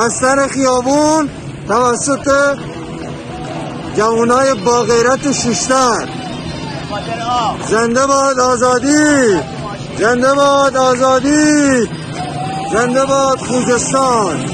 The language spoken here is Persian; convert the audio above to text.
از سر خیابون توسط جوانای با غیرت ششتر زنده باد آزادی. زنده باد آزادی. زنده باد خوزستان.